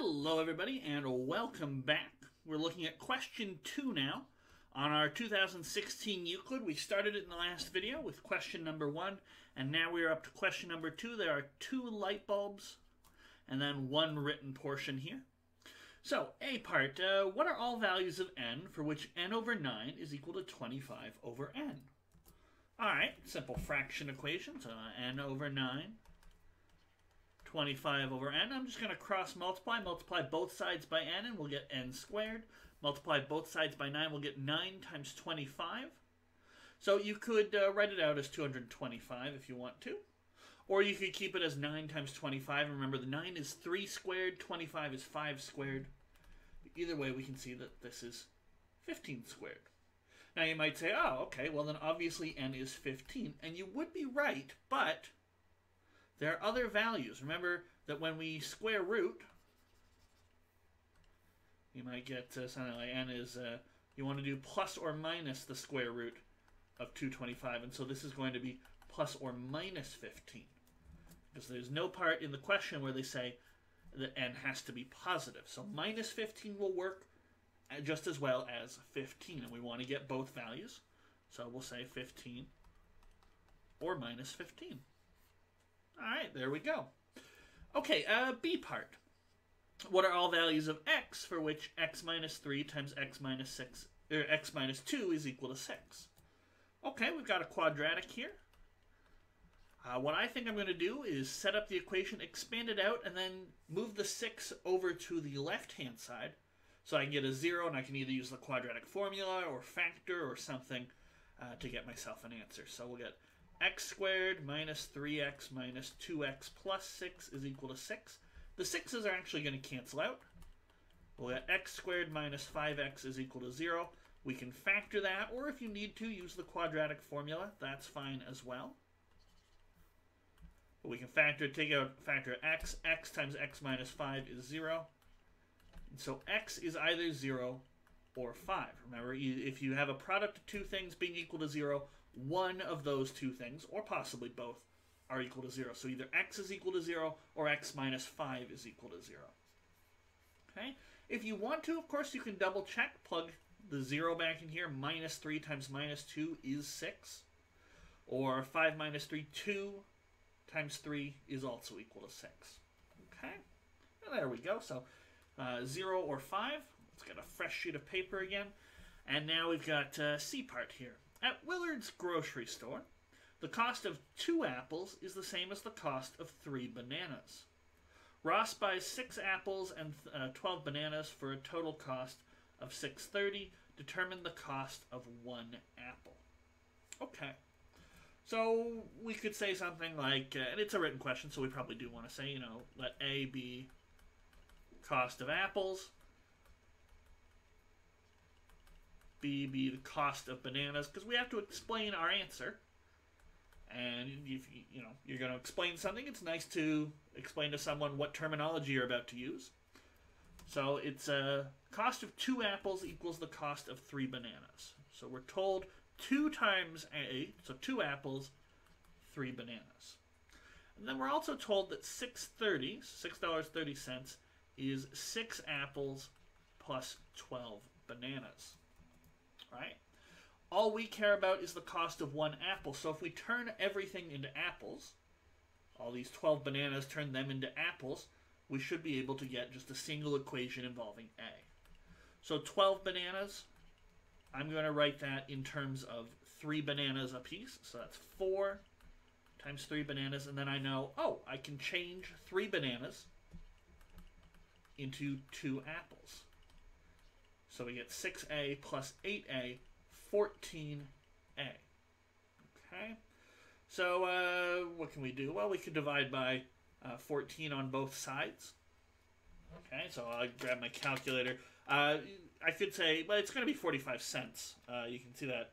Hello, everybody, and welcome back. We're looking at question two now. On our 2016 Euclid, we started it in the last video with question number one, and now we are up to question number two. There are two light bulbs and then one written portion here. So, A part, uh, what are all values of n for which n over 9 is equal to 25 over n? Alright, simple fraction equation, so n over 9 25 over n. I'm just going to cross multiply, multiply both sides by n, and we'll get n squared. Multiply both sides by 9, we'll get 9 times 25. So you could uh, write it out as 225 if you want to. Or you could keep it as 9 times 25. Remember, the 9 is 3 squared, 25 is 5 squared. Either way, we can see that this is 15 squared. Now you might say, oh, okay, well then obviously n is 15. And you would be right, but there are other values. Remember that when we square root, you might get uh, something like n is, uh, you want to do plus or minus the square root of 225. And so this is going to be plus or minus 15. Because there's no part in the question where they say that n has to be positive. So minus 15 will work uh, just as well as 15. And we want to get both values. So we'll say 15 or minus 15. Right, there we go. Okay, uh, B part. What are all values of x for which x minus 3 times x minus 6, or x minus 2 is equal to 6? Okay, we've got a quadratic here. Uh, what I think I'm going to do is set up the equation, expand it out, and then move the 6 over to the left-hand side. So I can get a 0, and I can either use the quadratic formula or factor or something uh, to get myself an answer. So we'll get x squared minus 3x minus 2x plus 6 is equal to 6. The 6's are actually going to cancel out. We'll get x squared minus 5x is equal to 0. We can factor that, or if you need to, use the quadratic formula. That's fine as well. But we can factor, take out factor x. x times x minus 5 is 0. And so x is either 0 or 5. Remember, if you have a product of two things being equal to 0, one of those two things, or possibly both, are equal to 0. So either x is equal to 0 or x minus 5 is equal to 0. Okay? If you want to, of course, you can double check, plug the 0 back in here. Minus 3 times minus 2 is 6. Or 5 minus 3, 2 times 3 is also equal to 6. Okay? And there we go. So uh, 0 or 5. Let's get a fresh sheet of paper again. And now we've got uh, C part here. At Willard's grocery store, the cost of two apples is the same as the cost of three bananas. Ross buys six apples and uh, 12 bananas for a total cost of 630. Determine the cost of one apple. Okay. So we could say something like, uh, and it's a written question, so we probably do want to say, you know, let A be cost of apples, B be the cost of bananas because we have to explain our answer. And if you know you're going to explain something, it's nice to explain to someone what terminology you're about to use. So it's a uh, cost of two apples equals the cost of three bananas. So we're told two times a, so two apples, three bananas. And then we're also told that 630, $6.30 is six apples plus 12 bananas right? All we care about is the cost of one apple. So if we turn everything into apples, all these 12 bananas, turn them into apples, we should be able to get just a single equation involving A. So 12 bananas, I'm going to write that in terms of three bananas apiece. So that's four times three bananas. And then I know, oh, I can change three bananas into two apples. So we get 6a plus 8a, 14a. Okay. So uh, what can we do? Well, we could divide by uh, 14 on both sides. Okay, so I'll grab my calculator. Uh, I could say, well, it's going to be 45 cents. Uh, you can see that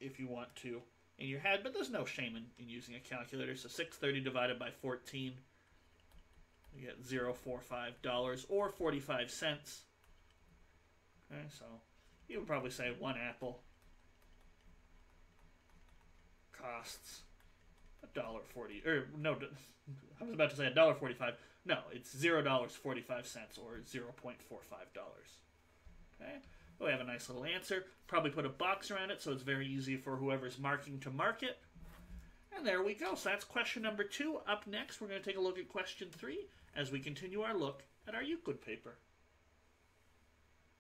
if you want to in your head, but there's no shame in, in using a calculator. So 630 divided by 14, we get $0.45 or 45 cents. Okay, so you would probably say one apple costs a dollar forty or no I was about to say a dollar forty five. No, it's zero dollars forty five cents or zero point four five dollars. Okay. Well, we have a nice little answer. Probably put a box around it so it's very easy for whoever's marking to mark it. And there we go. So that's question number two. Up next, we're going to take a look at question three as we continue our look at our Euclid paper.